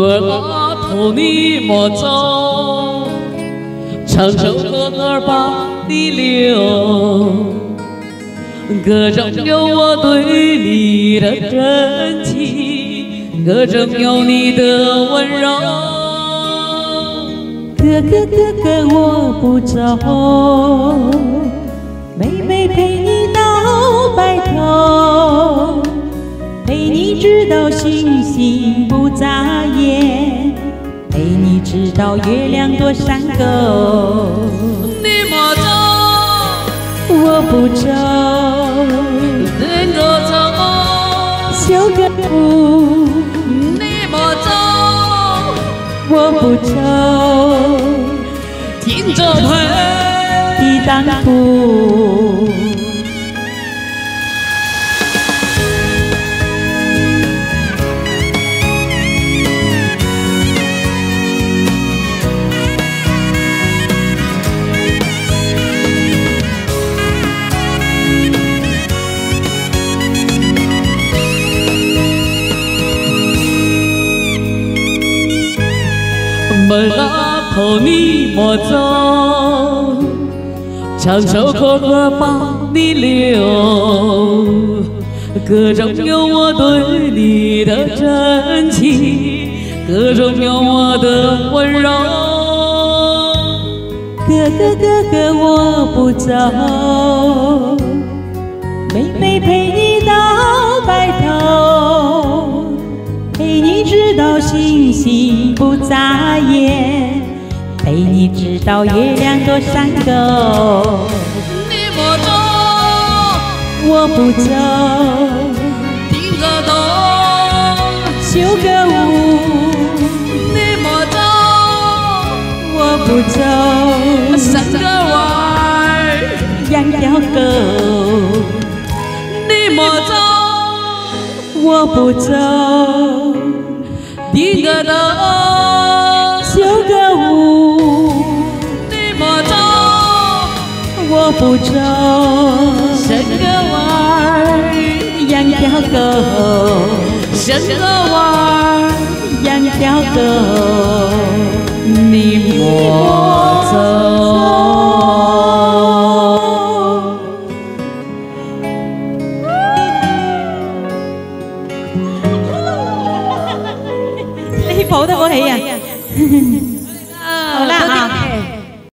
莫头你莫走，唱首歌儿把你留，歌中有我对你的真情，歌中有你的温柔。哥哥哥哥我不走，妹妹陪你到白头，直到星星不眨眼，陪你直到月亮多闪够。你莫走，我不走，跟着走，修个补。你莫走，我不走，听着陪。抵挡不。门拉头你莫走，唱首歌儿把你留，歌中有我对你的真情，歌中有我的温柔。哥哥哥哥我不走，知道星星不眨眼，陪你直到月亮多闪够。你莫走，我不走，听个懂。修个舞。你莫走，我不走，生个娃儿。养条狗。你莫走，我不走，听个灯。修个舞。你莫走，我不走，生个娃儿，养条狗，生个娃儿，养条狗。抱得我起啊！好啦嚇